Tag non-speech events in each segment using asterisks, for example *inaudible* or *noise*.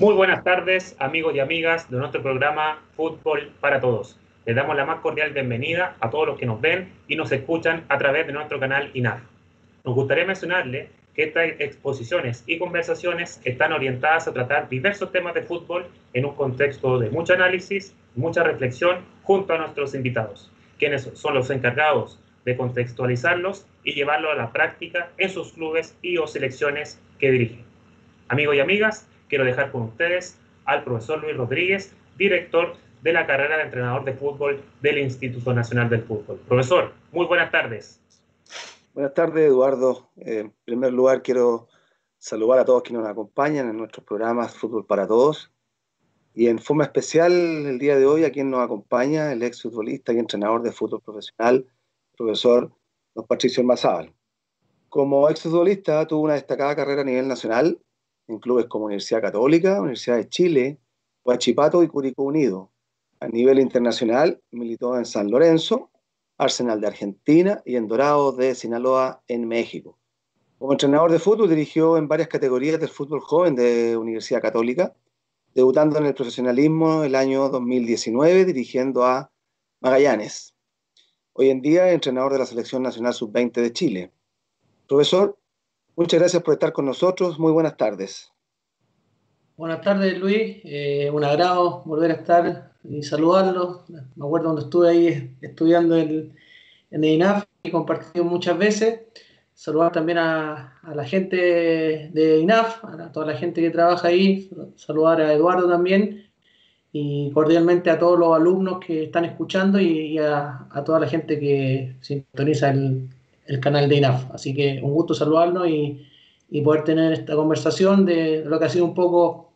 Muy buenas tardes, amigos y amigas de nuestro programa Fútbol para Todos. Les damos la más cordial bienvenida a todos los que nos ven y nos escuchan a través de nuestro canal INAF. Nos gustaría mencionarle que estas exposiciones y conversaciones están orientadas a tratar diversos temas de fútbol en un contexto de mucho análisis, mucha reflexión junto a nuestros invitados, quienes son los encargados de contextualizarlos y llevarlo a la práctica en sus clubes y o selecciones que dirigen. Amigos y amigas, quiero dejar con ustedes al profesor Luis Rodríguez, director de la carrera de entrenador de fútbol del Instituto Nacional del Fútbol. Profesor, muy buenas tardes. Buenas tardes, Eduardo. Eh, en primer lugar, quiero saludar a todos quienes nos acompañan en nuestros programas Fútbol para Todos. Y en forma especial, el día de hoy, a quien nos acompaña, el ex futbolista y entrenador de fútbol profesional, profesor don Patricio Almazábal. Como ex futbolista, tuvo una destacada carrera a nivel nacional en clubes como Universidad Católica, Universidad de Chile, Huachipato y Curicó Unido. A nivel internacional, militó en San Lorenzo, Arsenal de Argentina y en Dorado de Sinaloa en México. Como entrenador de fútbol dirigió en varias categorías del fútbol joven de Universidad Católica, debutando en el profesionalismo el año 2019 dirigiendo a Magallanes. Hoy en día entrenador de la Selección Nacional Sub-20 de Chile. Profesor, muchas gracias por estar con nosotros. Muy buenas tardes. Buenas tardes, Luis. Eh, un agrado volver a estar y saludarlos. Me acuerdo cuando estuve ahí estudiando en el INAF y compartido muchas veces. Saludar también a, la gente de INAF, a toda la gente que trabaja ahí. Saludar a Eduardo también y cordialmente a todos los alumnos que están escuchando y, a, toda la gente que sintoniza el, el, canal de INAF. Así que un gusto saludarnos y, y poder tener esta conversación de lo que ha sido un poco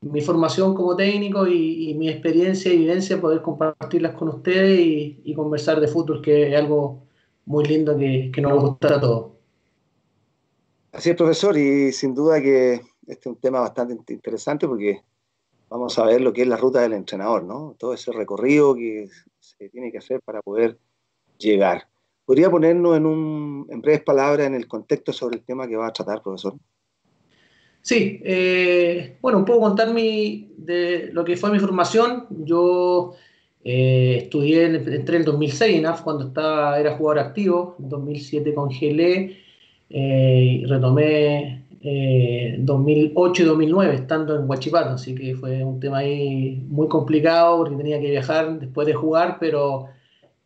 mi formación como técnico y, mi experiencia y evidencia, poder compartirlas con ustedes y, conversar de fútbol, que es algo muy lindo que, que nos gusta a todos. Así es, profesor, y sin duda que este es un tema bastante interesante porque vamos a ver lo que es la ruta del entrenador, ¿no? Todo ese recorrido que se tiene que hacer para poder llegar. ¿Podría ponernos en, un, en breves palabras en el contexto sobre el tema que va a tratar, profesor? Sí, eh, bueno, puedo contar mi, de lo que fue mi formación. Yo eh, estudié, entré en el 2006 en AF cuando estaba, era jugador activo, en 2007 congelé eh, y retomé eh, 2008 y 2009 estando en Huachipato, así que fue un tema ahí muy complicado porque tenía que viajar después de jugar, pero,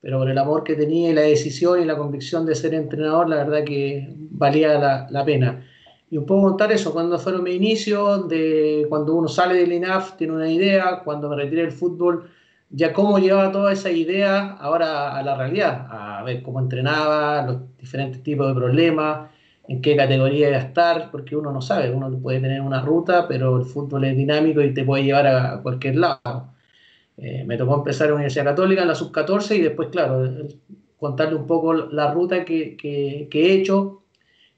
pero por el amor que tenía y la decisión y la convicción de ser entrenador, la verdad que valía la, la pena. Y un poco contar eso, cuando fueron mis inicios, de cuando uno sale del INAF, tiene una idea, cuando me retiré del fútbol, ya cómo llevaba toda esa idea ahora a la realidad, a ver cómo entrenaba, los diferentes tipos de problemas, en qué categoría iba a estar, porque uno no sabe, uno puede tener una ruta, pero el fútbol es dinámico y te puede llevar a cualquier lado. Eh, me tocó empezar en la Universidad Católica en la sub-14 y después, claro, contarle un poco la ruta que, que, que he hecho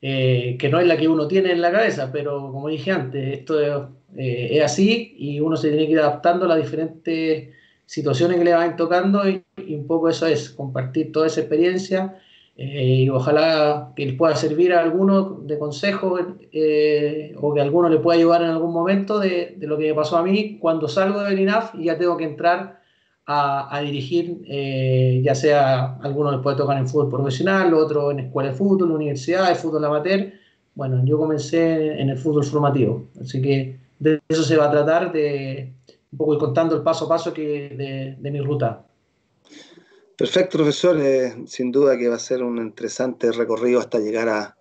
eh, que no es la que uno tiene en la cabeza, pero como dije antes, esto eh, es así y uno se tiene que ir adaptando a las diferentes situaciones que le van tocando y, un poco eso es, compartir toda esa experiencia eh, y ojalá que les pueda servir a alguno de consejo o que a alguno le pueda ayudar en algún momento de, de, lo que me pasó a mí cuando salgo del INAF y ya tengo que entrar a, dirigir, eh, ya sea algunos les puede tocar en fútbol profesional, otro en escuela de fútbol, universidad, de fútbol amateur. Bueno, yo comencé en el fútbol formativo, así que de eso se va a tratar, de un poco ir contando el paso a paso que de, mi ruta. Perfecto, profesor. Eh, sin duda que va a ser un interesante recorrido hasta llegar a,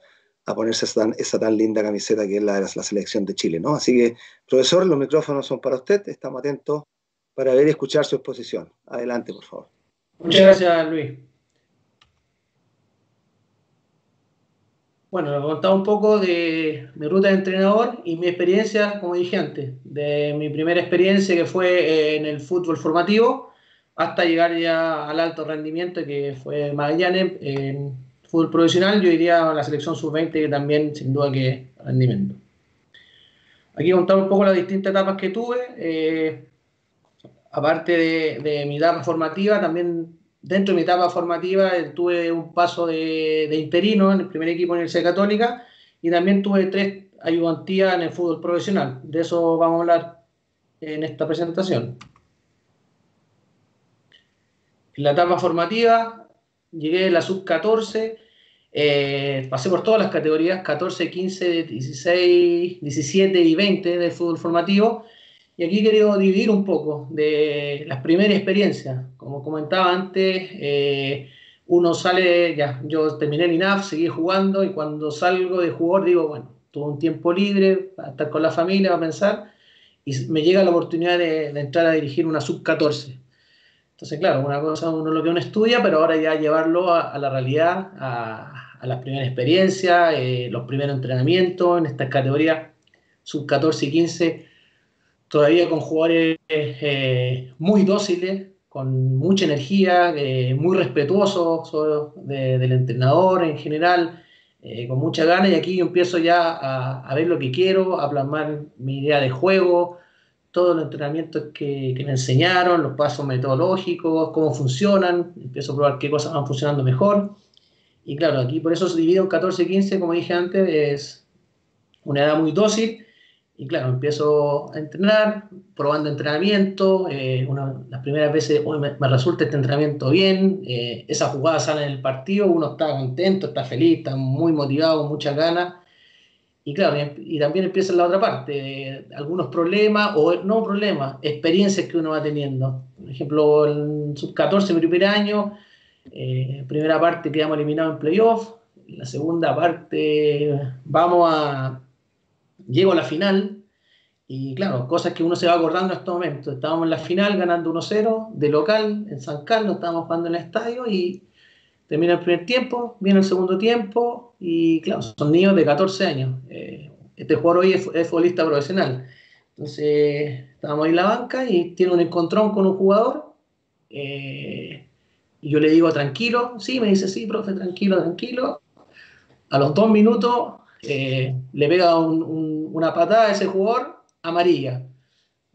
a ponerse esa tan, linda camiseta que es la la, selección de Chile, ¿no? Así que, profesor, los micrófonos son para usted. Estamos atentos para ver y escuchar su exposición. Adelante, por favor. Muchas gracias, Luis. Bueno, les contado un poco de mi ruta de entrenador y mi experiencia, como antes, de mi primera experiencia que fue en el fútbol formativo hasta llegar ya al alto rendimiento que fue Magallanes en fútbol profesional, yo iría a la selección sub-20 que también sin duda que rendimiento. Aquí contar un poco las distintas etapas que tuve. Eh, aparte de, mi etapa formativa, también dentro de mi etapa formativa eh, tuve un paso de, interino en el primer equipo de la Universidad Católica y también tuve tres ayudantías en el fútbol profesional. De eso vamos a hablar en esta presentación. En la etapa formativa llegué a la sub-14, eh, pasé por todas las categorías, 14, 15, 16, 17 y 20 de fútbol formativo. Y aquí quiero dividir un poco de las primeras experiencias. Como comentaba antes, eh, uno sale, ya, yo terminé el INAF, seguí jugando y cuando salgo de jugador digo, bueno, tuve un tiempo libre para estar con la familia, para pensar, y me llega la oportunidad de, entrar a dirigir una sub-14. Entonces, claro, una cosa uno lo que uno estudia, pero ahora ya llevarlo a, la realidad, a, a, las primeras experiencias, eh, los primeros entrenamientos en estas categorías sub-14 y 15, todavía con jugadores eh, muy dóciles, con mucha energía, eh, muy respetuosos del entrenador en general, eh, con mucha ganas y aquí yo empiezo ya a, ver lo que quiero, a plasmar mi idea de juego, todos los entrenamientos que, me enseñaron, los pasos metodológicos, cómo funcionan, empiezo a probar qué cosas van funcionando mejor. Y claro, aquí por eso se divide en 14-15, como dije antes, es una edad muy dócil y claro, empiezo a entrenar, probando entrenamiento. Eh, las primeras veces me, resulta este entrenamiento bien, eh, esa jugada sale en el partido, uno está contento, está feliz, está muy motivado, muchas ganas. Y claro, y, también empieza la otra parte, algunos problemas, o no problemas, experiencias que uno va teniendo. Por ejemplo, en sub-14, primer año, eh, primera parte quedamos eliminados en playoff, la segunda parte vamos a llego a la final y claro, cosas que uno se va acordando en estos momentos. Estábamos en la final ganando 1-0 de local en San Carlos, estábamos jugando en el estadio y termina el primer tiempo, viene el segundo tiempo y claro, son niños de 14 años. Eh, este jugador hoy es, futbolista profesional. Entonces, estábamos ahí en la banca y tiene un encontrón con un jugador. Eh, y yo le digo, tranquilo, sí, me dice, sí, profe, tranquilo, tranquilo. A los dos minutos eh, le pega una patada a ese jugador, amarilla.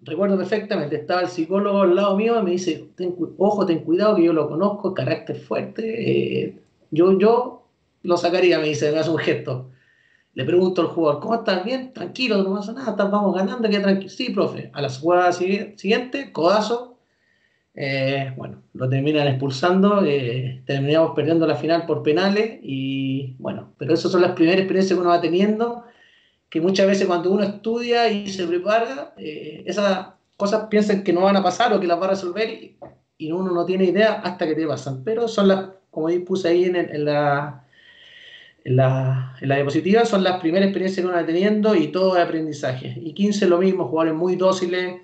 Recuerdo perfectamente, estaba el psicólogo al lado mío y me dice, ojo, ten cuidado que yo lo conozco, carácter fuerte. Eh, yo, yo lo sacaría, me dice, me hace un gesto. Le pregunto al jugador, ¿cómo estás? Bien, tranquilo, no pasa nada, vamos ganando, que tranquilo. Sí, profe. A la jugada siguiente, codazo, eh, bueno, lo terminan expulsando, eh, terminamos perdiendo la final por penales y bueno, pero esas son las primeras experiencias que uno va teniendo, que muchas veces cuando uno estudia y se prepara, eh, esas cosas piensan que no van a pasar o que las va a resolver y, uno no tiene idea hasta que te pasan, pero son las, como puse ahí en, la... En la, en la, diapositiva son las primeras experiencias que uno va teniendo y todo es aprendizaje. Y 15 lo mismo, jugadores muy dóciles,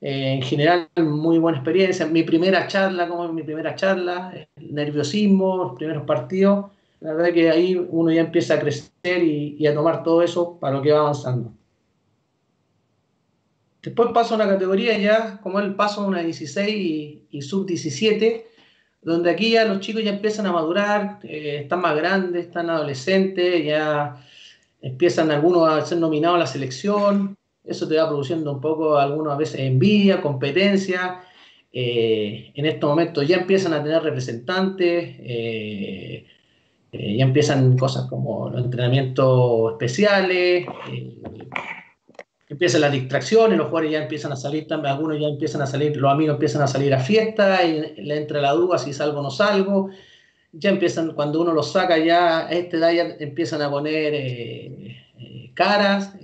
eh, en general, muy buena experiencia. Mi primera charla, como mi primera charla, el nerviosismo, los primeros partidos. La verdad que ahí uno ya empieza a crecer y, a tomar todo eso para lo que va avanzando. Después paso a una categoría ya, como el paso a una 16 y, sub-17, donde aquí ya los chicos ya empiezan a madurar, eh, están más grandes, están adolescentes, ya empiezan algunos a ser nominados a la selección, eso te va produciendo un poco, algunas veces envidia, competencia. Eh, en estos momentos ya empiezan a tener representantes, eh, eh, ya empiezan cosas como los entrenamientos especiales, empiezan las distracciones, los jugadores ya empiezan a salir, también algunos ya empiezan a salir, los amigos empiezan a salir a fiesta, y le entra la duda si salgo o no salgo, ya empiezan, cuando uno los saca ya a esta edad empiezan a poner caras,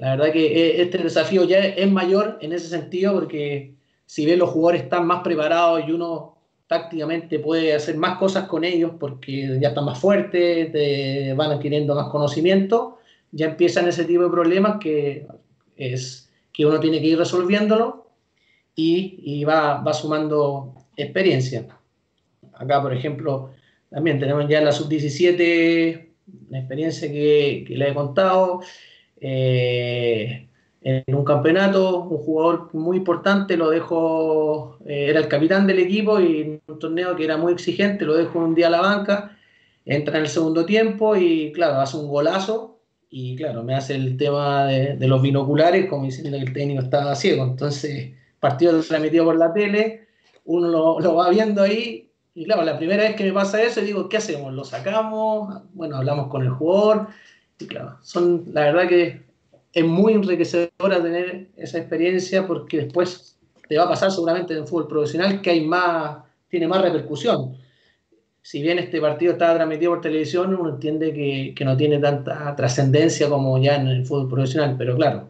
la verdad que eh, este desafío ya es mayor en ese sentido porque si ven los jugadores están más preparados y uno tácticamente puede hacer más cosas con ellos porque ya están más fuertes, van adquiriendo más conocimiento, ya empiezan ese tipo de problemas que es que uno tiene que ir resolviéndolo y, va, sumando experiencia. Acá, por ejemplo, también tenemos ya la sub-17, la experiencia que, que le he contado. Eh, en un campeonato, un jugador muy importante, lo dejó, eh, era el capitán del equipo y en un torneo que era muy exigente, lo dejó un día a la banca, entra en el segundo tiempo y claro, hace un golazo y claro, me hace el tema de, los binoculares como diciendo que el técnico estaba ciego, entonces partido transmitido por la tele, uno lo, lo va viendo ahí y claro, la primera vez que me pasa eso, digo, ¿qué hacemos? ¿Lo sacamos? Bueno, hablamos con el jugador, y claro, son la verdad que es muy enriquecedora tener esa experiencia porque después te va a pasar seguramente en el fútbol profesional que hay más, tiene más repercusión. Si bien este partido está transmitido por televisión, uno entiende que, que no tiene tanta trascendencia como ya en el fútbol profesional, pero claro,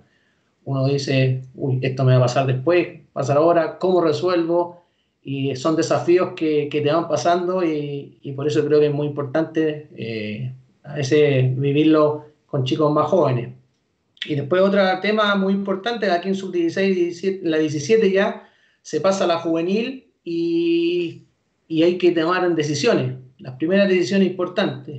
uno dice, uy, esto me va a pasar después, pasar ahora, ¿cómo resuelvo? Y son desafíos que, que te van pasando y, y, por eso creo que es muy importante eh, a veces vivirlo con chicos más jóvenes. Y después otro tema muy importante, aquí en sub-16, la 17 ya, se pasa a la juvenil y, y hay que tomar decisiones. Las primeras decisiones importantes.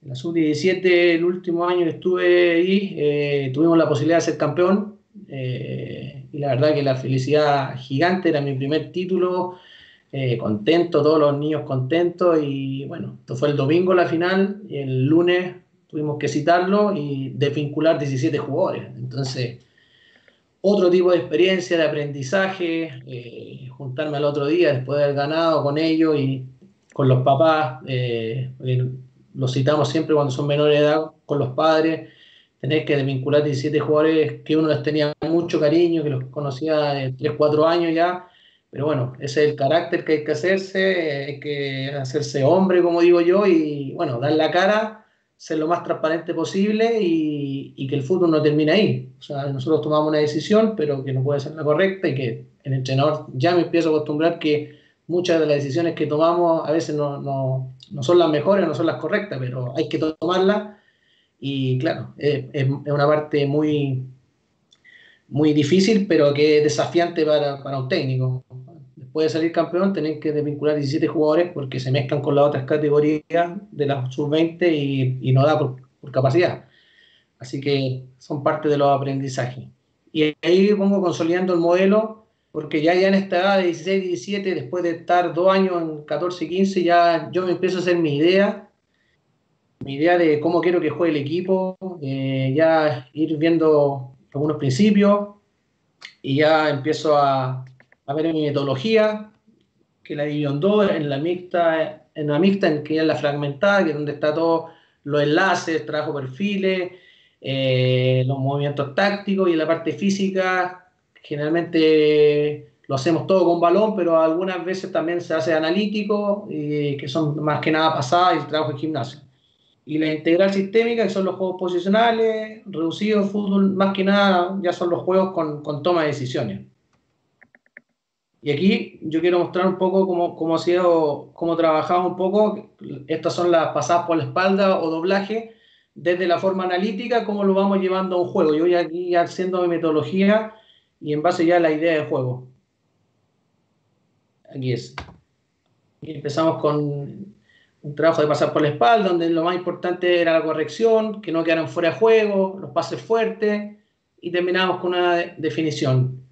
En la sub-17, el último año que estuve ahí, eh, tuvimos la posibilidad de ser campeón. Eh, y la verdad que la felicidad gigante era mi primer título. Eh, contento, todos los niños contentos. Y bueno, esto fue el domingo la final. Y el lunes tuvimos que citarlo y desvincular 17 jugadores. Entonces, otro tipo de experiencia, de aprendizaje, eh, juntarme al otro día después de haber ganado con ellos y con los papás, eh, los citamos siempre cuando son menores de edad, con los padres, tener que desvincular 17 jugadores que uno les tenía mucho cariño, que los conocía de 3, 4 años ya, pero bueno, ese es el carácter que hay que hacerse, hay que hacerse hombre, como digo yo, y bueno, dar la cara ser lo más transparente posible y, y, que el fútbol no termine ahí. O sea, nosotros tomamos una decisión, pero que no puede ser la correcta y que el entrenador ya me empiezo a acostumbrar que muchas de las decisiones que tomamos a veces no, no, no son las mejores, no son las correctas, pero hay que tomarlas y claro, es, es una parte muy, muy difícil, pero que es desafiante para, para un técnico puede salir campeón, tenéis que desvincular 17 jugadores porque se mezclan con las otras categorías de la sub-20 y, y, no da por, por, capacidad. Así que son parte de los aprendizajes. Y ahí pongo consolidando el modelo porque ya, ya en esta edad de 16, 17, después de estar dos años en 14, 15, ya yo me empiezo a hacer mi idea, mi idea de cómo quiero que juegue el equipo, eh, ya ir viendo algunos principios y ya empiezo a, a ver mi metodología, que la divido en dos, en la mixta, en la mixta, en que es la fragmentada, que es donde está todo los enlaces, trabajo perfiles, eh, los movimientos tácticos y la parte física, generalmente lo hacemos todo con balón, pero algunas veces también se hace analítico, que son más que nada pasadas y el trabajo de gimnasio. Y la integral sistémica, que son los juegos posicionales, reducidos, fútbol, más que nada ya son los juegos con, con toma de decisiones. Y aquí yo quiero mostrar un poco cómo, cómo ha sido, cómo trabajado un poco. Estas son las pasadas por la espalda o doblaje desde la forma analítica, cómo lo vamos llevando a un juego. Yo voy aquí haciendo mi metodología y en base ya a la idea de juego. Aquí es. Empezamos con un trabajo de pasar por la espalda, donde lo más importante era la corrección, que no quedaran fuera de juego, los pases fuertes, y terminamos con una definición.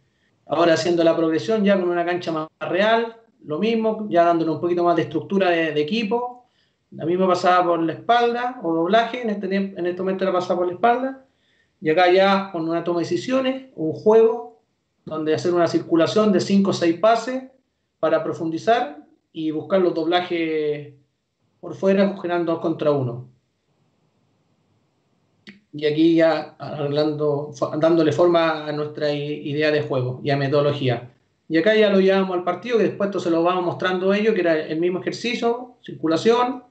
Ahora haciendo la progresión ya con una cancha más real, lo mismo, ya dándole un poquito más de estructura de, equipo. La misma pasada por la espalda o doblaje, en este, en este momento la pasada por la espalda. Y acá ya con una toma de decisiones, un juego donde hacer una circulación de 5 o 6 pases para profundizar y buscar los doblajes por fuera, generando 2 contra 1 y aquí ya arreglando, dándole forma a nuestra idea de juego y a metodología. Y acá ya lo llevamos al partido, que después se lo vamos mostrando ellos, que era el mismo ejercicio, circulación,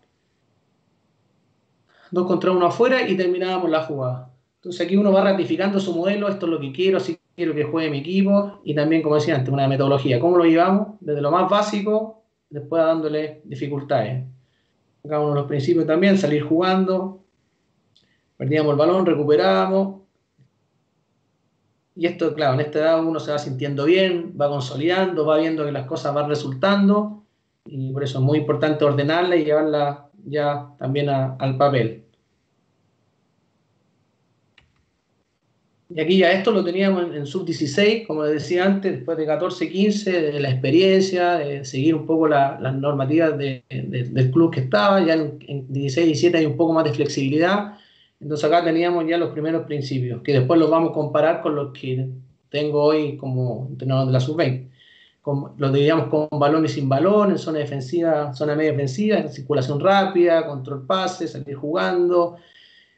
dos contra uno afuera y terminábamos la jugada. Entonces aquí uno va ratificando su modelo, esto es lo que quiero, así quiero que juegue mi equipo y también, como decía antes, una metodología. ¿Cómo lo llevamos? Desde lo más básico, después dándole dificultades. Acá uno de los principios también, salir jugando, perdíamos el balón, recuperábamos. Y esto, claro, en esta edad uno se va sintiendo bien, va consolidando, va viendo que las cosas van resultando. Y por eso es muy importante ordenarla y llevarla ya también a, al papel. Y aquí ya esto lo teníamos en, en sub-16, como decía antes, después de 14-15, de la experiencia, de seguir un poco las la normativas de, de, del club que estaba. Ya en, en 16-17 hay un poco más de flexibilidad entonces acá teníamos ya los primeros principios, que después los vamos a comparar con los que tengo hoy como entrenador de la sub-20. Los dividíamos con balón y sin balón, en zona defensiva, zona media defensiva, en circulación rápida, control pase, salir jugando,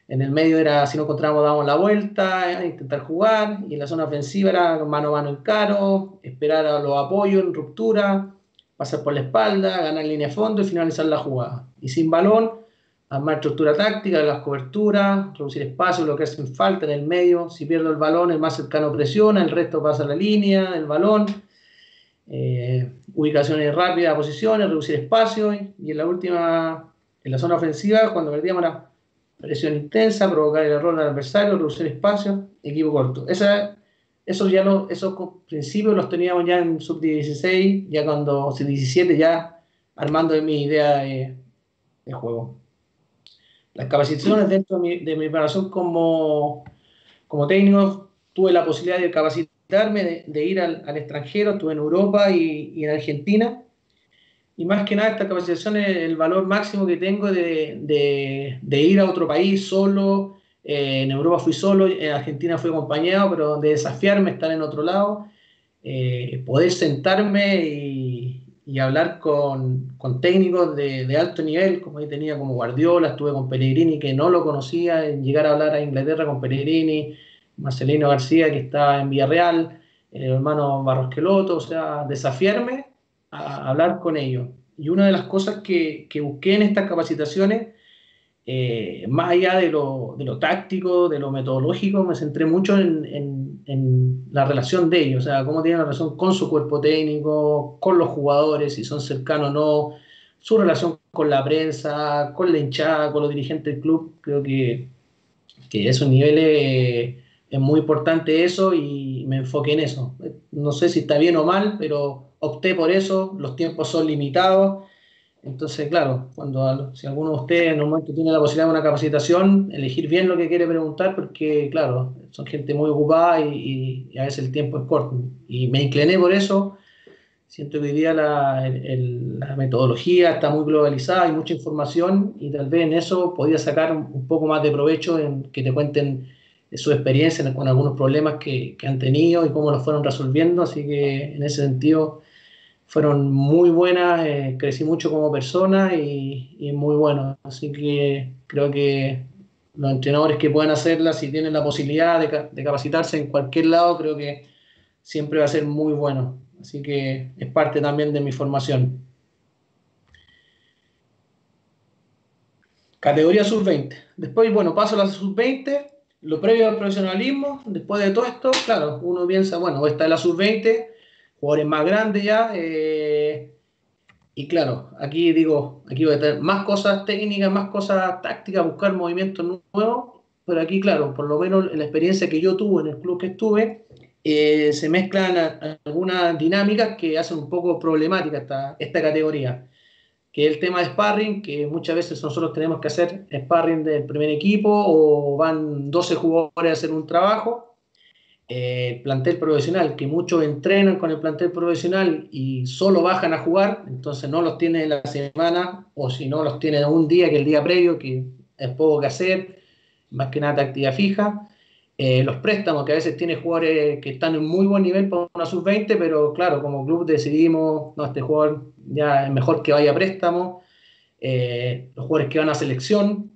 En el medio era, si no encontrábamos, dábamos la vuelta, intentar jugar. Y en la zona ofensiva era mano a mano en caro, esperar a los apoyos en ruptura, pasar por la espalda, ganar línea de fondo y finalizar la jugada. Y sin balón, armar estructura táctica, las coberturas, reducir espacio, lo que hace falta en el medio. Si pierdo el balón, el más cercano presiona, el resto pasa a la línea, el balón. Eh, ubicaciones rápidas, posiciones, reducir espacio. Y en la última, en la zona ofensiva, cuando perdíamos la presión intensa, provocar el error del adversario, reducir espacio, equipo corto. Esos, ya esos principios los teníamos ya en sub-16, ya cuando, sub-17, ya armando mi idea de, juego. Las capacitaciones dentro de mi, de mi preparación como, como técnico, tuve la posibilidad de capacitarme, de, ir al, al, extranjero, estuve en Europa y, y en Argentina y más que nada, esta capacitación es el valor máximo que tengo de, de, de ir a otro país solo. Eh, en Europa fui solo, en Argentina fui acompañado, pero de desafiarme, estar en otro lado, eh, poder sentarme y, y hablar con, con técnicos de, de, alto nivel, como yo tenía como Guardiola, estuve con Pellegrini, que no lo conocía, llegar a hablar a Inglaterra con Pellegrini, Marcelino García, que está en Villarreal, el hermano Barrosqueloto, o sea, desafiarme a hablar con ellos. Y una de las cosas que, que busqué en estas capacitaciones, eh, más allá de lo, de lo, táctico, de lo metodológico, me centré mucho en, en, en, la relación de ellos, o sea, cómo tienen la relación con su cuerpo técnico, con los jugadores, si son cercanos o no, su relación con la prensa, con la hinchada, con los dirigentes del club. Creo que, que esos niveles es muy importante eso y me enfoqué en eso. No sé si está bien o mal, pero opté por eso, los tiempos son limitados. Entonces, claro, cuando si alguno de ustedes en un momento tiene la posibilidad de una capacitación, elegir bien lo que quiere preguntar, porque, claro, son gente muy ocupada y, y a veces el tiempo es corto. Y me incliné por eso. Siento que hoy día la, el, la, metodología está muy globalizada, hay mucha información y tal vez en eso podría sacar un poco más de provecho en que te cuenten su experiencia con algunos problemas que, que han tenido y cómo los fueron resolviendo. Así que en ese sentido fueron muy buenas, eh, crecí mucho como persona y, muy bueno. Así que creo que los entrenadores que puedan hacerla, si tienen la posibilidad de, de, capacitarse en cualquier lado, creo que siempre va a ser muy bueno. Así que es parte también de mi formación. Categoría sub-20. Después, bueno, paso a la sub-20. Lo previo al profesionalismo, después de todo esto, claro, uno piensa, bueno, está en la sub-20 jugadores más grandes ya. Eh, y claro, aquí digo, aquí voy a tener más cosas técnicas, más cosas tácticas, buscar movimientos nuevos. Pero aquí, claro, por lo menos la experiencia que yo tuve en el club que estuve, eh, se mezclan algunas dinámicas que hacen un poco problemática esta, esta categoría. Que el tema de sparring, que muchas veces nosotros tenemos que hacer sparring del primer equipo o van 12 jugadores a hacer un trabajo eh, plantel profesional, que muchos entrenan con el plantel profesional y solo bajan a jugar, entonces no los tiene en la semana, o si no los tiene un día que el día previo, que es poco que hacer, más que nada actividad fija. Eh, los préstamos, que a veces tiene jugadores que están en muy buen nivel para una sub-20, pero claro, como club decidimos, no, este jugador ya es mejor que vaya a préstamo. Eh, los jugadores que van a selección,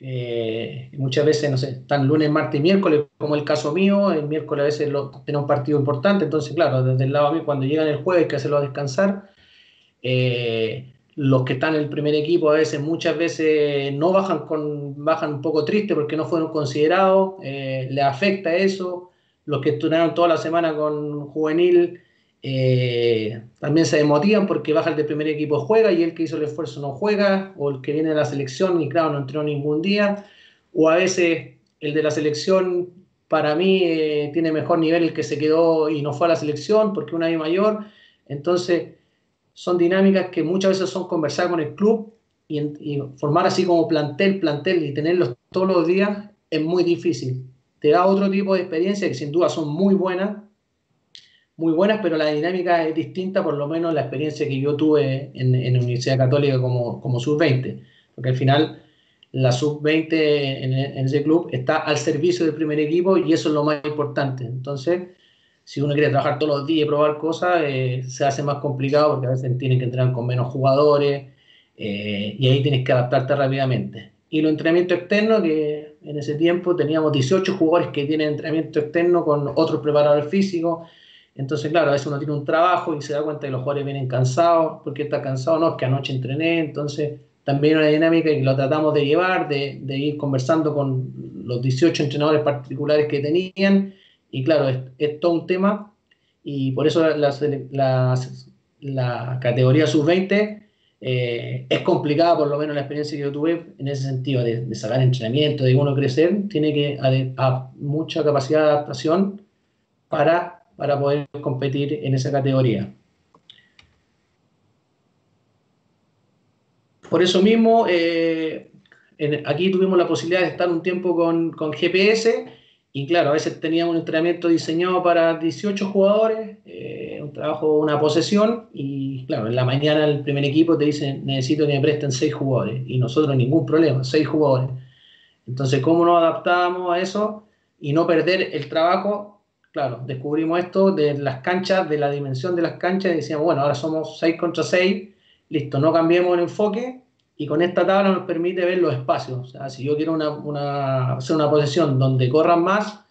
eh, muchas veces, no sé, están lunes, martes y miércoles, como el caso mío, el miércoles a veces lo, tiene un partido importante, entonces, claro, desde el lado a mí, cuando llegan el jueves hay que hacerlo descansar. Eh, los que están en el primer equipo a veces, muchas veces no bajan, con, bajan un poco triste porque no fueron considerados, eh, les afecta eso. Los que estuvieron toda la semana con juvenil eh, también se desmotivan porque baja el del primer equipo juega y el que hizo el esfuerzo no juega, o el que viene de la selección y claro, no entrenó ningún día, o a veces el de la selección para mí eh, tiene mejor nivel el que se quedó y no fue a la selección porque un año mayor, entonces son dinámicas que muchas veces son conversar con el club y, y formar así como plantel, plantel y tenerlos todos los días es muy difícil. Te da otro tipo de experiencia que sin duda son muy buenas, muy buenas, pero la dinámica es distinta, por lo menos la experiencia que yo tuve en, en la Universidad Católica como, como sub-20, porque al final la sub-20 en, en, ese club está al servicio del primer equipo y eso es lo más importante. Entonces, si uno quiere trabajar todos los días y probar cosas, eh, se hace más complicado porque a veces tienen que entrenar con menos jugadores eh, y ahí tienes que adaptarte rápidamente. y los entrenamientos externos, que en ese tiempo teníamos 18 jugadores que tienen entrenamiento externo con otros preparadores físicos. Entonces, claro, a veces uno tiene un trabajo y se da cuenta que los jugadores vienen cansados. porque está cansado? No, es que anoche entrené. Entonces, también una dinámica y lo tratamos de llevar, de, ir conversando con los 18 entrenadores particulares que tenían. Y claro, es, todo un tema. Y por eso la, la categoría sub-20 eh, es complicada, por lo menos la experiencia que yo tuve en ese sentido, de, sacar entrenamiento, de uno crecer, tiene que haber mucha capacidad de adaptación para, para poder competir en esa categoría. Por eso mismo, eh, aquí tuvimos la posibilidad de estar un tiempo con, GPS y claro, a veces teníamos un entrenamiento diseñado para 18 jugadores, eh, un trabajo, una posesión, y claro, en la mañana el primer equipo te dice, necesito que me presten 6 jugadores, y nosotros ningún problema, 6 jugadores. Entonces, ¿cómo nos adaptábamos a eso y no perder el trabajo? Claro, descubrimos esto de las canchas, de la dimensión de las canchas, y decíamos, bueno, ahora somos 6 contra 6, listo, no cambiemos el enfoque, y con esta tabla nos permite ver los espacios. O sea, si yo quiero una, hacer una posesión donde corran más,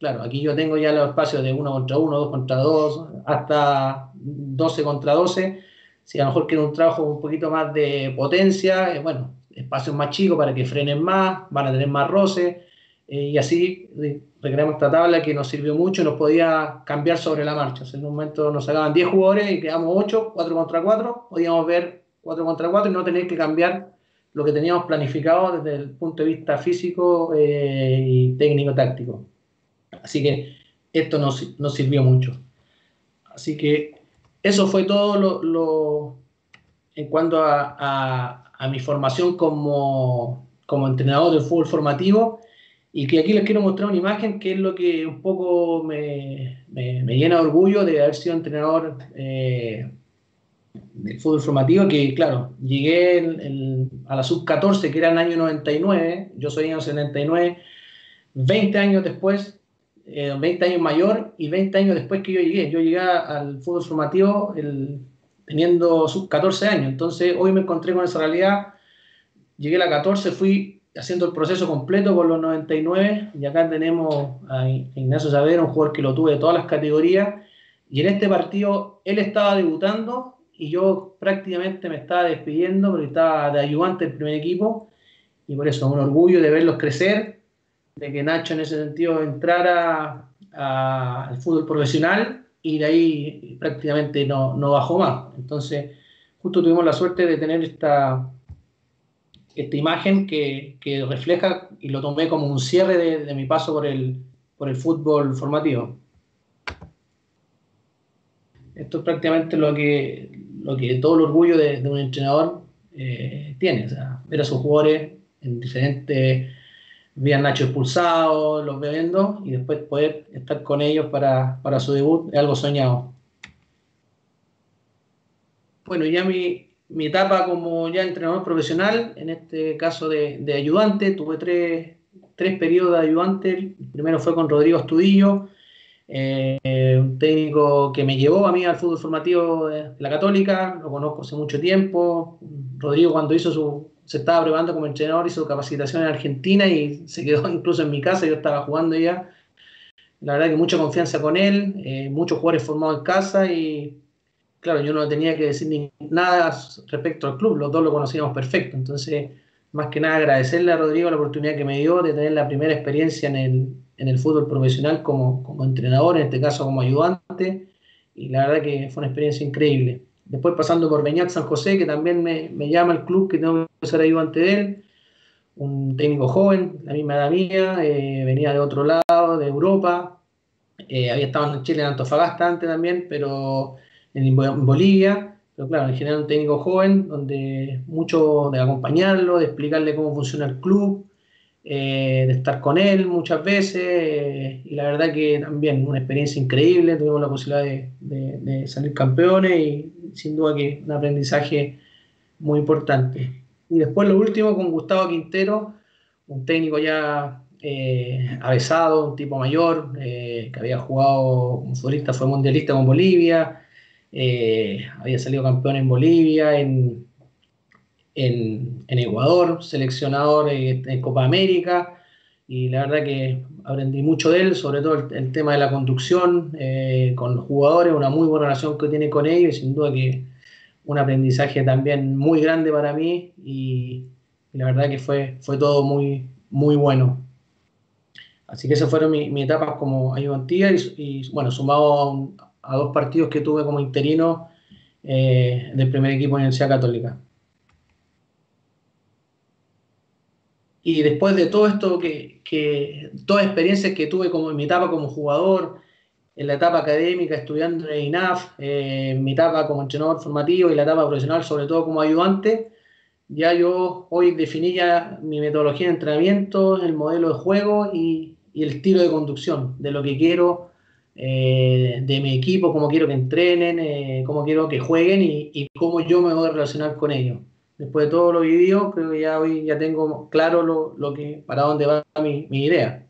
claro, aquí yo tengo ya los espacios de 1 contra 1, 2 contra 2, hasta 12 contra 12. Si a lo mejor quiero un trabajo un poquito más de potencia, eh, bueno, espacios más chicos para que frenen más, van a tener más roce. Eh, y así eh, recreamos esta tabla que nos sirvió mucho, nos podía cambiar sobre la marcha. en un momento nos sacaban 10 jugadores y quedamos 8, 4 contra 4, podíamos ver 4 contra 4 y no tener que cambiar lo que teníamos planificado desde el punto de vista físico eh, y técnico-táctico. Así que esto nos, nos, sirvió mucho. Así que eso fue todo lo, en cuanto a, a, mi formación como, como, entrenador de fútbol formativo y que aquí les quiero mostrar una imagen que es lo que un poco me, me, llena de orgullo de haber sido entrenador eh, del fútbol formativo, que claro, llegué a la sub-14, que era en el año 99, yo soy en el 79, 20 años después, 20 eh, años mayor y 20 años después que yo llegué. Yo llegué al fútbol formativo teniendo sub-14 años, entonces hoy me encontré con esa realidad, llegué a la 14, fui haciendo el proceso completo con los 99 y acá tenemos a Ignacio Saavedra, un jugador que lo tuve de todas las categorías y en este partido él estaba debutando y yo prácticamente me estaba despidiendo porque estaba de ayudante del primer equipo y por eso un orgullo de verlos crecer, de que Nacho en ese sentido entrara al fútbol profesional y de ahí prácticamente no, no, bajó más. Entonces, justo tuvimos la suerte de tener esta, esta imagen que, refleja y lo tomé como un cierre de, mi paso por el, por el fútbol formativo. Esto es prácticamente lo que, lo que todo el orgullo de, un entrenador eh, tiene. Ver a sus jugadores en diferentes. vías Nacho expulsado, los viendo y después poder estar con ellos para, su debut es algo soñado. Bueno, ya mi, etapa como ya entrenador profesional, en este caso de, ayudante, tuve tres, tres periodos de ayudante. El primero fue con Rodrigo Estudillo, eh, un técnico que me llevó a mí al fútbol formativo de la Católica, lo conozco hace mucho tiempo. Rodrigo cuando hizo su, se estaba preparando como entrenador, hizo capacitación en Argentina y se quedó *laughs* incluso en mi casa, yo estaba jugando ya. La verdad que mucha confianza con él, eh, muchos jugadores formados en casa y claro, yo no tenía que decir ni nada respecto al club, los dos lo conocíamos perfecto. Entonces, más que nada agradecerle a Rodrigo la oportunidad que me dio de tener la primera experiencia en el, fútbol profesional como, entrenador, en este caso como ayudante, y la verdad que fue una experiencia increíble. Después pasando por Beñat San José, que también me, me llama el club, que tengo que ser ayudante de él, un técnico joven, la misma edad mía, eh, venía de otro lado, de Europa, eh, había estado en Chile, en Antofagasta antes también, pero en, Bolivia, pero claro, en general un técnico joven, donde mucho de acompañarlo, de explicarle cómo funciona el club, eh, de estar con él muchas veces eh, y la verdad que también una experiencia increíble, tuvimos la posibilidad de, salir campeones y sin duda que un aprendizaje muy importante. Y después lo último con Gustavo Quintero, un técnico ya eh, avesado, un tipo mayor, que había jugado como futbolista, fue mundialista con Bolivia, había salido campeón en Bolivia, en, en, Ecuador, seleccionador en Copa América, y la verdad que aprendí mucho de él, sobre todo el, tema de la conducción eh, con los jugadores, una muy buena relación que tiene con ellos, y sin duda que un aprendizaje también muy grande para mí, y, la verdad que fue, fue todo muy, muy bueno. Así que esas fueron mis mi etapas como ayudantía y, bueno, sumado a, dos partidos que tuve como interino eh, del primer equipo de Universidad Católica. Y después de todo esto, que, que todas experiencias que tuve como en mi etapa como jugador, en la etapa académica estudiando en INAF, eh, en mi etapa como entrenador formativo y la etapa profesional, sobre todo como ayudante, ya yo hoy definí mi metodología de entrenamiento, el modelo de juego y, y el estilo de conducción, de lo que quiero eh, de mi equipo, cómo quiero que entrenen, eh, cómo quiero que jueguen y, cómo yo me voy a relacionar con ellos. Después de todo lo vivido, creo que ya hoy ya tengo claro lo, lo que, para dónde va mi, mi, idea.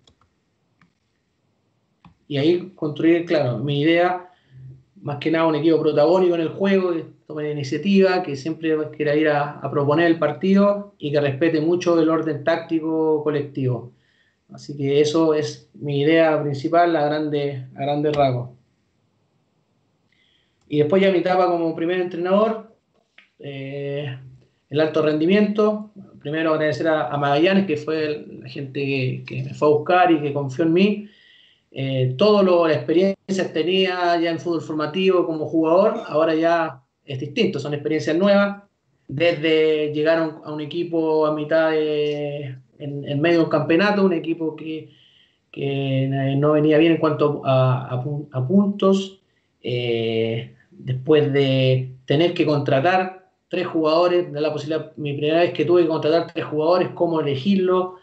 Y ahí construir, claro, mi idea, más que nada un equipo protagónico en el juego, que tome la iniciativa, que siempre quiera ir a proponer el partido y que respete mucho el orden táctico colectivo Así que eso es mi idea principal a grande, a grandes rasgos. Y después ya mi etapa como primer entrenador, eh, el alto rendimiento. Primero agradecer a, Magallanes, que fue la gente que, me fue a buscar y que confió en mí. Eh, todo lo, la experiencia que tenía ya en fútbol formativo como jugador, ahora ya es distinto, son experiencias nuevas. Desde llegar a un equipo a mitad de, en, medio del campeonato, un equipo que, que, no venía bien en cuanto a, puntos, eh, después de tener que contratar tres jugadores, de la posibilidad, mi primera vez que tuve que contratar tres jugadores, cómo elegirlo,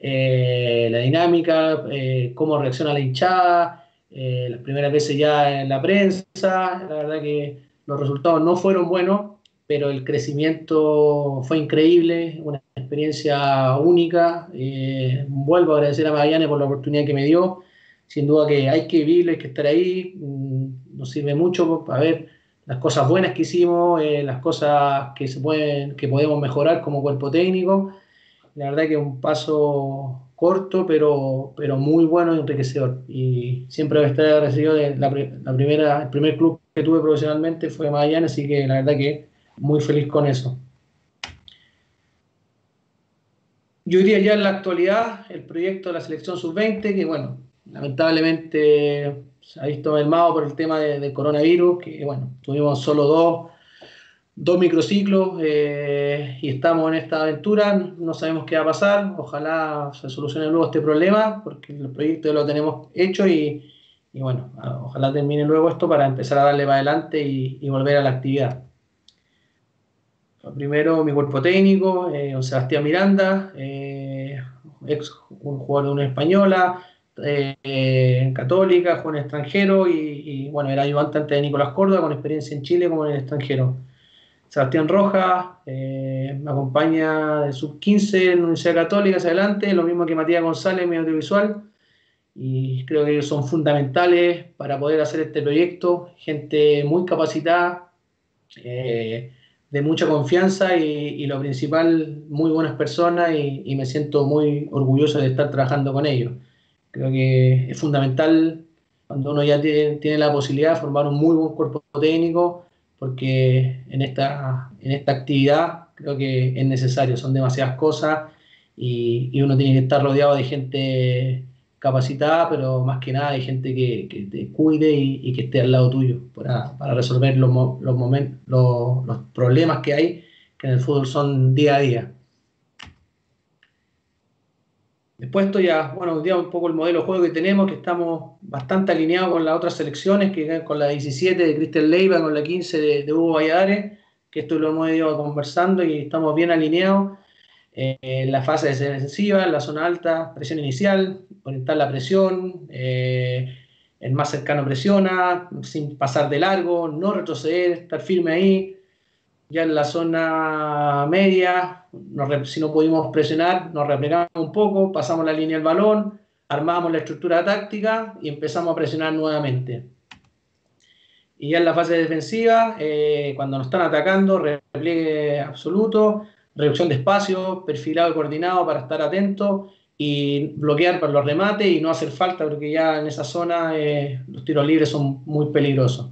eh, la dinámica, eh, cómo reacciona la hinchada, las primeras veces ya en la prensa, la verdad que los resultados no fueron buenos, pero el crecimiento fue increíble, una experiencia única. Eh, vuelvo a agradecer a Magallanes por la oportunidad que me dio. Sin duda que hay que vivirlo, hay que estar ahí. Mm, nos sirve mucho para ver las cosas buenas que hicimos, eh, las cosas que, se pueden, que podemos mejorar como cuerpo técnico. La verdad que un paso corto, pero, pero muy bueno y enriquecedor. Y siempre voy a estar agradecido de la, la primera, el primer club que tuve profesionalmente fue Magallanes, así que la verdad que muy feliz con eso. Yo diría ya en la actualidad el proyecto de la selección sub-20, que bueno, lamentablemente se ha visto mermado por el tema del coronavirus, que bueno, tuvimos solo dos, dos microciclos eh, y estamos en esta aventura, no sabemos qué va a pasar, ojalá se solucione luego este problema, porque el proyecto lo tenemos hecho y, y bueno, ojalá termine luego esto para empezar a darle para adelante y volver a la actividad. Primero mi cuerpo técnico, eh, Sebastián Miranda, eh, ex un jugador de una española, eh, católica, en extranjero y, bueno, era ayudante antes de Nicolás Córdoba con experiencia en Chile como en el extranjero. Sebastián Rojas me acompaña de sub-15 en la Universidad Católica hacia adelante, lo mismo que Matías González, mi audiovisual, y creo que son fundamentales para poder hacer este proyecto, gente muy capacitada de mucha confianza y, lo principal, muy buenas personas y, me siento muy orgulloso de estar trabajando con ellos. Creo que es fundamental cuando uno ya tiene, la posibilidad de formar un muy buen cuerpo técnico, porque en esta, en esta actividad creo que es necesario, son demasiadas cosas y, y uno tiene que estar rodeado de gente capacitada, pero más que nada hay gente que, que te cuide y, que esté al lado tuyo para, para resolver los, los, momentos, los, los, problemas que hay, que en el fútbol son día a día. Después esto ya, bueno, un poco el modelo de juego que tenemos, que estamos bastante alineados con las otras selecciones, que con la 17 de Cristian Leiva, con la 15 de, de Hugo Valladares, que esto lo hemos ido conversando y estamos bien alineados. Eh, la fase defensiva, en la zona alta, presión inicial, orientar la presión, eh, el más cercano presiona, sin pasar de largo, no retroceder, estar firme ahí. Ya en la zona media, si no pudimos presionar, nos replegamos un poco, pasamos la línea del balón, armamos la estructura táctica y empezamos a presionar nuevamente. Y ya en la fase defensiva, eh, cuando nos están atacando, repliegue absoluto, reducción de espacio, perfilado y coordinado para estar atento y bloquear para los remates y no hacer falta porque ya en esa zona eh, los tiros libres son muy peligrosos.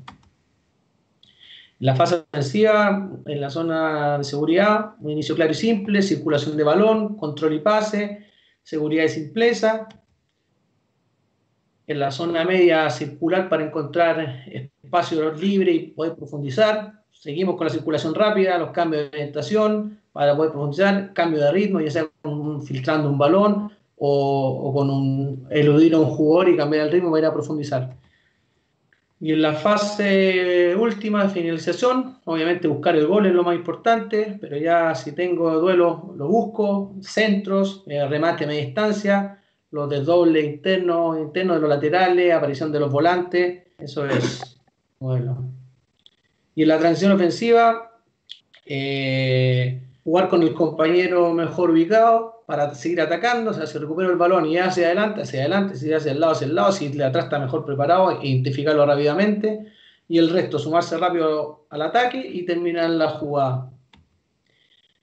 En la fase ofensiva, en la zona de seguridad, un inicio claro y simple, circulación de balón, control y pase, seguridad y simpleza. En la zona media, circular para encontrar espacio libre y poder profundizar. Seguimos con la circulación rápida, los cambios de orientación para poder profundizar, cambio de ritmo, ya sea filtrando un balón o, con un, eludir a un jugador y cambiar el ritmo para ir a profundizar. Y en la fase última finalización, obviamente buscar el gol es lo más importante, pero ya si tengo duelo lo busco, centros, eh, remate a media distancia, los de doble interno, interno de los laterales, aparición de los volantes, eso es bueno. Y en la transición ofensiva, eh, jugar con el compañero mejor ubicado, para seguir atacando, o sea, si recupero el balón y hacia adelante, hacia adelante, si hacia el lado, hacia el lado, si le atrás está mejor preparado, identificarlo rápidamente, y el resto, sumarse rápido al ataque y terminar la jugada.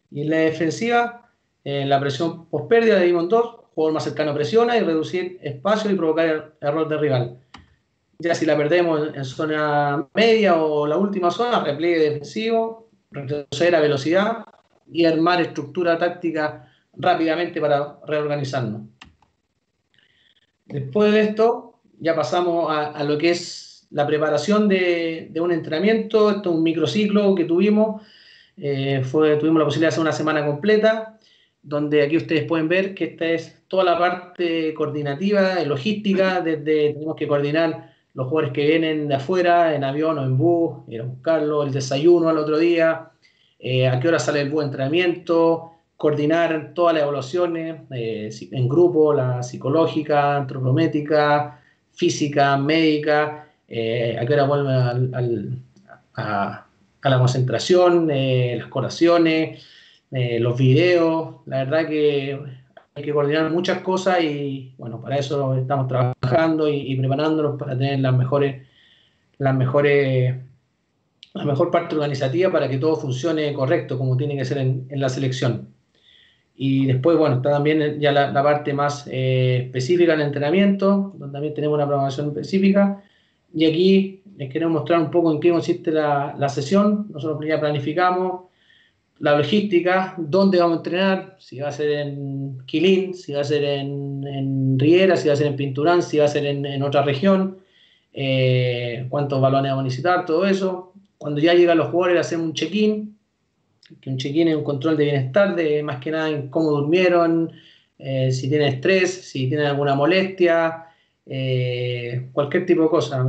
Y en la defensiva, en la presión post pérdida de Dimon 2, jugador más cercano presiona y reducir espacio y provocar el error de rival. Ya si la perdemos en zona media o la última zona, repliegue defensivo, retroceder a velocidad y armar estructura táctica rápidamente para reorganizarnos. Después de esto, ya pasamos a, lo que es la preparación de, un entrenamiento. Esto es un microciclo que tuvimos. Eh, fue, tuvimos la posibilidad de hacer una semana completa, donde aquí ustedes pueden ver que esta es toda la parte coordinativa, logística, desde tenemos que coordinar los jugadores que vienen de afuera, en avión o en bus, ir a buscarlo, el desayuno al otro día, eh, a qué hora sale el buen entrenamiento, coordinar todas las evaluaciones eh, en grupo, la psicológica, antropométrica, física, médica, eh, a qué hora vuelven a, la concentración, las colaciones, los videos. La verdad que hay que coordinar muchas cosas y bueno, para eso estamos trabajando y, preparándonos para tener las mejores, las mejores, la mejor parte organizativa para que todo funcione correcto como tiene que ser en la selección. Y después, bueno, está también ya la, parte más eh, específica del entrenamiento, donde también tenemos una programación específica. Y aquí les queremos mostrar un poco en qué consiste la, la sesión. Nosotros ya planificamos la logística, dónde vamos a entrenar, si va a ser en Quilín, si va a ser en, en Riera, si va a ser en Pinturán, si va a ser en, en otra región, eh, cuántos balones vamos a necesitar, todo eso. Cuando ya llegan los jugadores hacemos un check-in, que un check-in es un control de bienestar, de más que nada en cómo durmieron, eh, si tienen estrés, si tienen alguna molestia, eh, cualquier tipo de cosa.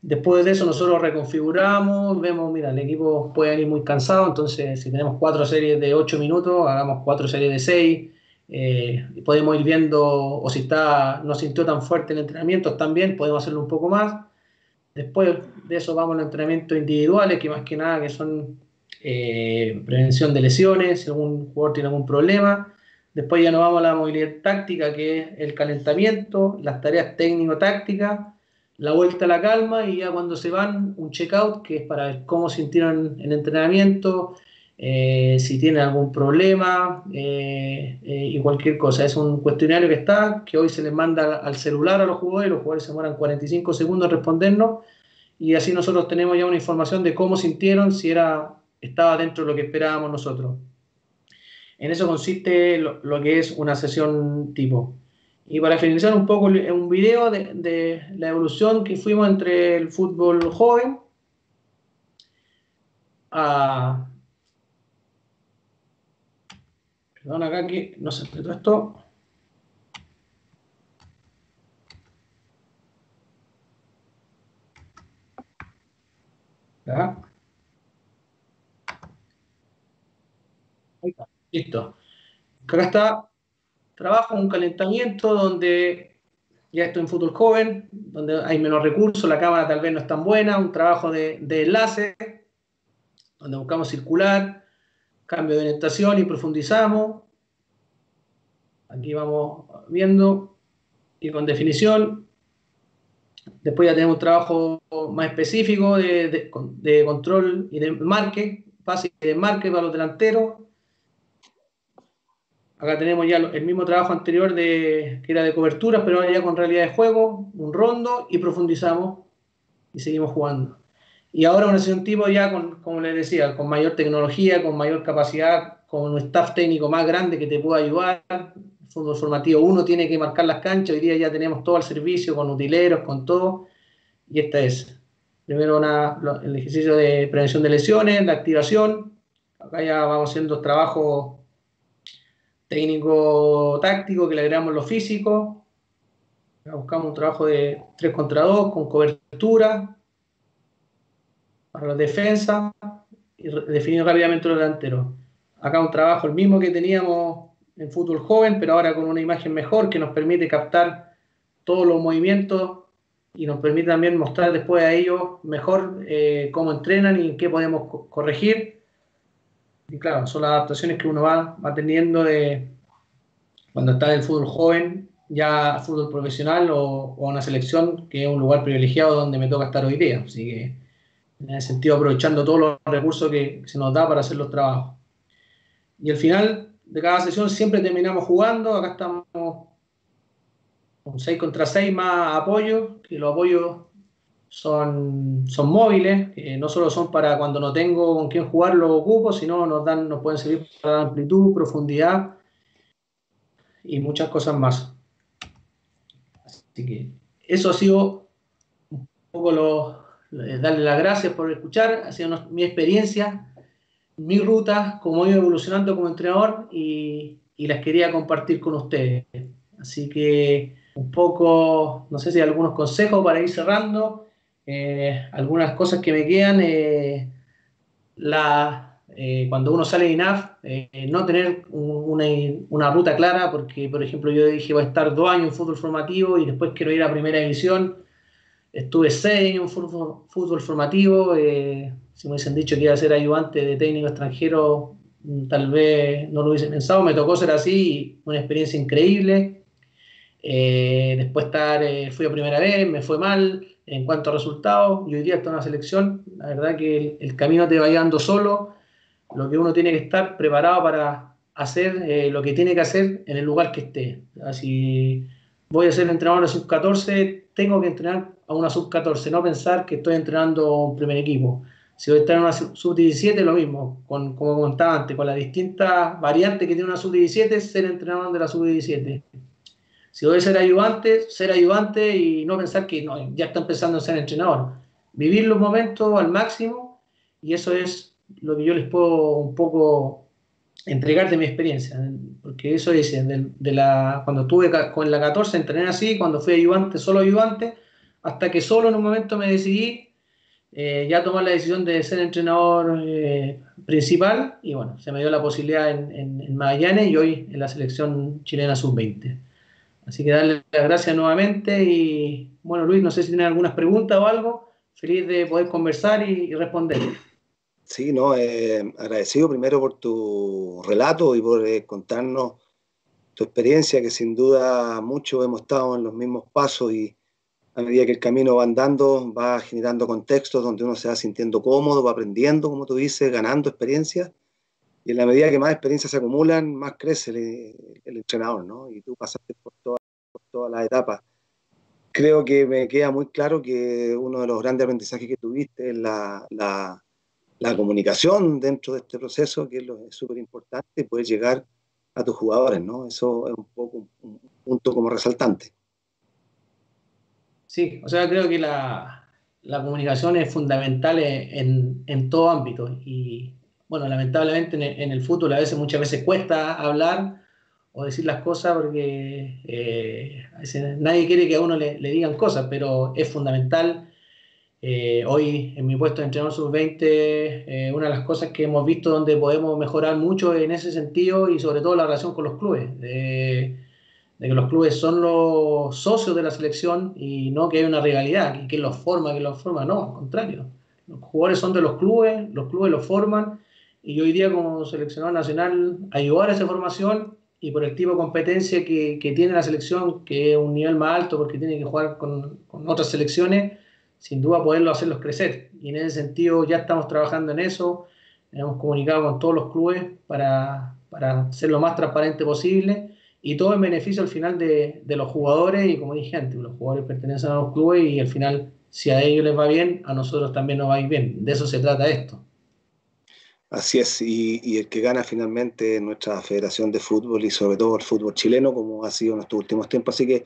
después de eso nosotros reconfiguramos, vemos, mira, el equipo puede ir muy cansado, entonces si tenemos cuatro series de ocho minutos, hagamos cuatro series de seis. Eh, podemos ir viendo, o si está, no sintió tan fuerte el entrenamiento, también podemos hacerlo un poco más. Después de eso vamos a los entrenamientos individuales, que más que nada que son eh, prevención de lesiones, si algún jugador tiene algún problema. Después ya nos vamos a la movilidad táctica, que es el calentamiento, las tareas técnico-tácticas, la vuelta a la calma y ya cuando se van, un check-out, que es para ver cómo sintieron el entrenamiento, eh, si tienen algún problema eh, y cualquier cosa. Es un cuestionario que está, que hoy se les manda al celular a los jugadores, los jugadores se demoran 45 segundos en respondernos y así nosotros tenemos ya una información de cómo sintieron, si era estaba dentro de lo que esperábamos nosotros. En eso consiste lo, que es una sesión tipo. Y para finalizar un poco un video de, la evolución que fuimos entre el fútbol joven a... Perdón acá que no se todo esto. ¿Ya? Listo. Acá está, trabajo un calentamiento donde ya estoy en fútbol joven, donde hay menos recursos, la cámara tal vez no es tan buena, un trabajo de, enlace, donde buscamos circular, cambio de orientación y profundizamos. Aquí vamos viendo y con definición. Después ya tenemos un trabajo más específico de, de control y de marque, básico de marque para los delanteros, Acá tenemos ya el mismo trabajo anterior de, que era de coberturas, pero ahora ya con realidad de juego, un rondo y profundizamos y seguimos jugando. Y ahora una sesión tipo ya, con, como les decía, con mayor tecnología, con mayor capacidad, con un staff técnico más grande que te pueda ayudar. Fútbol formativo uno tiene que marcar las canchas, hoy día ya tenemos todo el servicio con utileros, con todo. Y esta es, primero el ejercicio de prevención de lesiones, la activación. Acá ya vamos haciendo trabajo técnico táctico que le agregamos lo físico. Buscamos un trabajo de 3 contra 2 con cobertura para la defensa y definir rápidamente los delanteros. Acá un trabajo el mismo que teníamos en fútbol joven, pero ahora con una imagen mejor que nos permite captar todos los movimientos y nos permite también mostrar después a ellos mejor eh, cómo entrenan y qué podemos corregir. Y claro, son las adaptaciones que uno va, va de cuando está en el fútbol joven, ya fútbol profesional o, una selección que es un lugar privilegiado donde me toca estar hoy día. Así que en ese sentido aprovechando todos los recursos que se nos da para hacer los trabajos. Y al final de cada sesión siempre terminamos jugando, acá estamos con 6 contra 6 más apoyo, que los apoyos son, son móviles, que no solo son para cuando no tengo con quién jugar los ocupo, sino nos, dan, nos pueden servir para amplitud, profundidad y muchas cosas más. Así que eso ha sido un poco lo, darle las gracias por escuchar, ha sido mi experiencia, mi ruta, cómo he ido evolucionando como entrenador y, y las quería compartir con ustedes. Así que un poco, no sé si hay algunos consejos para ir cerrando, eh, algunas cosas que me quedan. Eh, la, eh, cuando uno sale de INAF, no tener una, una, ruta clara, porque por ejemplo yo dije voy a estar dos años en fútbol formativo y después quiero ir a primera división. Estuve seis años en fútbol, fútbol formativo. si me hubiesen dicho que iba a ser ayudante de técnico extranjero, mm, tal vez no lo hubiese pensado. Me tocó ser así, una experiencia increíble. Eh, después estar, eh, fui a primera vez, me fue mal en cuanto a resultados, y hoy día está una selección, la verdad que el, camino te va llevando solo, lo que uno tiene que estar preparado para hacer eh, lo que tiene que hacer en el lugar que esté. si voy a ser entrenador de sub-14, tengo que entrenar a una sub-14, no pensar que estoy entrenando un primer equipo. Si voy a estar en una sub-17, lo mismo, con, como comentaba antes, con las distintas variantes que tiene una sub-17, ser entrenador de la sub-17 si voy a ser ayudante, ser ayudante y no pensar que no, ya está empezando a ser entrenador. Vivir los momentos al máximo y eso es lo que yo les puedo un poco entregar de mi experiencia. Porque eso dice, de, la, cuando estuve con la 14 entrené así, cuando fui ayudante, solo ayudante, hasta que solo en un momento me decidí eh, ya tomar la decisión de ser entrenador eh, principal y bueno, se me dio la posibilidad en, en, en Magallanes y hoy en la selección chilena sub-20. Así que darle las gracias nuevamente y bueno, Luis, no sé si tienen algunas preguntas o algo, feliz de poder conversar y, responder. Sí, no, eh, agradecido primero por tu relato y por eh, contarnos tu experiencia, que sin duda muchos hemos estado en los mismos pasos y a medida que el camino va andando, va generando contextos donde uno se va sintiendo cómodo, va aprendiendo, como tú dices, ganando experiencia y en la medida que más experiencias se acumulan, más crece el, entrenador, ¿no? Y tú pasaste por, todas las etapas. Creo que me queda muy claro que uno de los grandes aprendizajes que tuviste es la, la, la comunicación dentro de este proceso, que es súper importante, poder llegar a tus jugadores, ¿no? Eso es un poco un, punto como resaltante. Sí, o sea, creo que la, la comunicación es fundamental en, en todo ámbito y bueno, lamentablemente en el, fútbol a veces, muchas veces cuesta hablar o decir las cosas porque eh, nadie quiere que a uno le, digan cosas, pero es fundamental. Eh, hoy en mi puesto de entrenador sub-20, eh, una de las cosas que hemos visto donde podemos mejorar mucho en ese sentido y sobre todo la relación con los clubes, de, que los clubes son los socios de la selección y no que hay una rivalidad, que, que los forma, que los forma, no, al contrario. Los jugadores son de los clubes, los clubes los forman y hoy día como seleccionador nacional ayudar a esa formación y por el tipo de competencia que, que, tiene la selección, que es un nivel más alto porque tiene que jugar con, con, otras selecciones, sin duda poderlo hacerlos crecer. Y en ese sentido ya estamos trabajando en eso, hemos comunicado con todos los clubes para, para ser lo más transparente posible y todo en beneficio al final de, de los jugadores y como dije antes, los jugadores pertenecen a los clubes y al final si a ellos les va bien, a nosotros también nos va a ir bien. De eso se trata esto. Así es, y, y, el que gana finalmente nuestra Federación de Fútbol y sobre todo el fútbol chileno, como ha sido en estos últimos tiempos. Así que,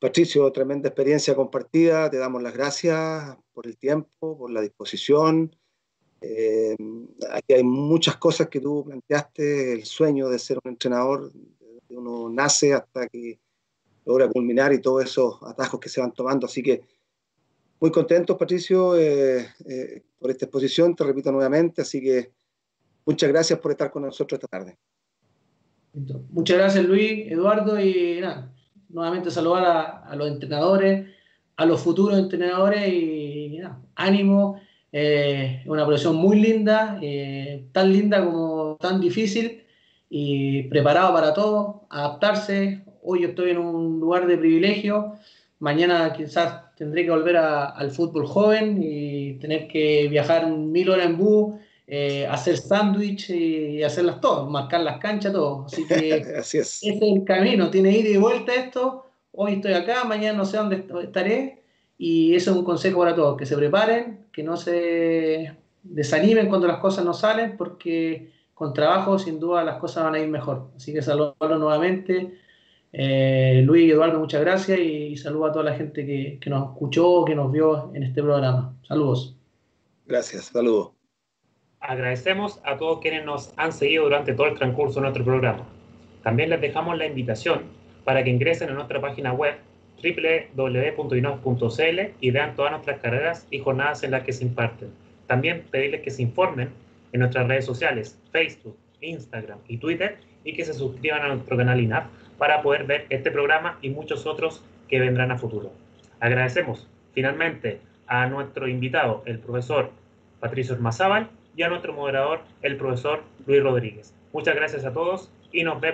Patricio, tremenda experiencia compartida, te damos las gracias por el tiempo, por la disposición. Eh, hay muchas cosas que tú planteaste, el sueño de ser un entrenador, uno nace hasta que logra culminar y todos esos atajos que se van tomando. Así que muy contentos, Patricio, eh, eh, por esta exposición, te repito nuevamente, así que muchas gracias por estar con nosotros esta tarde. Muchas gracias, Luis, Eduardo, y nada, nuevamente saludar a, a los entrenadores, a los futuros entrenadores y nada, ánimo. Eh, una profesión muy linda, eh, tan linda como tan difícil y preparado para todo, adaptarse. Hoy yo estoy en un lugar de privilegio, mañana quizás tendré que volver a, al fútbol joven y tener que viajar mil horas en bus, eh, hacer sándwich y hacerlas todas, marcar las canchas, todo. Así que *laughs* Así es. ese es el camino, tiene ida y vuelta esto. Hoy estoy acá, mañana no sé dónde estaré. Y eso es un consejo para todos, que se preparen, que no se desanimen cuando las cosas no salen, porque con trabajo sin duda las cosas van a ir mejor. Así que saludarlo nuevamente eh, Luis y Eduardo, muchas gracias y, y saludo a toda la gente que, que, nos escuchó, que nos vio en este programa. Saludos. Gracias, saludos. Agradecemos a todos quienes nos han seguido durante todo el transcurso de nuestro programa. También les dejamos la invitación para que ingresen a nuestra página web www.inov.cl y vean todas nuestras carreras y jornadas en las que se imparten. También pedirles que se informen en nuestras redes sociales, Facebook, Instagram y Twitter y que se suscriban a nuestro canal INAF para poder ver este programa y muchos otros que vendrán a futuro. Agradecemos finalmente a nuestro invitado, el profesor Patricio Ormazábal, y a nuestro moderador, el profesor Luis Rodríguez. Muchas gracias a todos y nos vemos.